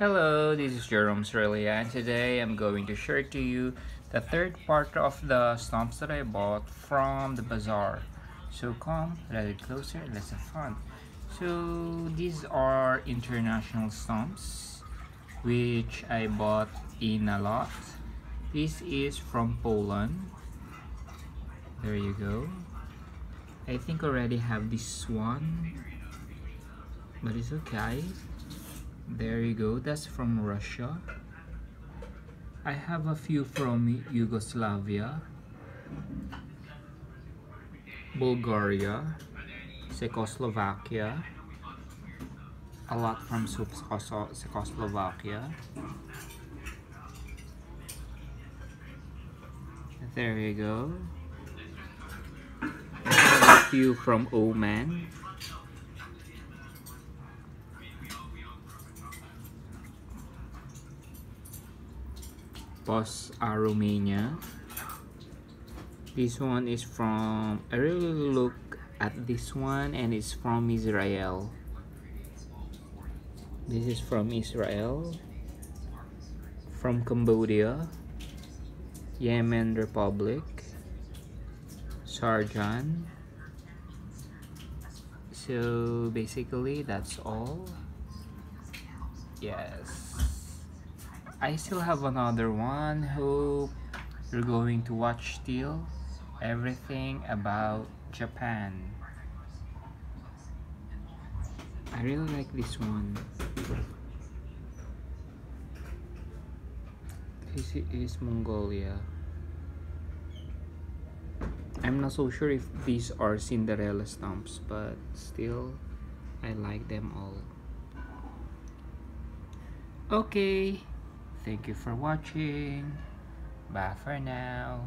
Hello, this is Jerome Zorilla and today I'm going to share to you the third part of the stumps that I bought from the bazaar. So come a little closer, and let's have fun. So these are international stumps which I bought in a lot. This is from Poland. There you go. I think already have this one but it's okay there you go. That's from Russia. I have a few from Yugoslavia Bulgaria Czechoslovakia a lot from Czechoslovakia. There you go. A few from Oman Post Romania. This one is from, I really look at this one and it's from Israel. This is from Israel. From Cambodia. Yemen Republic. Sarjan. So basically that's all. Yes. I still have another one who you're going to watch still everything about Japan. I really like this one. This is Mongolia. I'm not so sure if these are Cinderella stamps but still I like them all. Okay Thank you for watching. Bye for now.